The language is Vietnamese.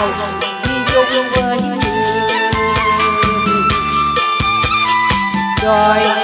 hồng chung với trời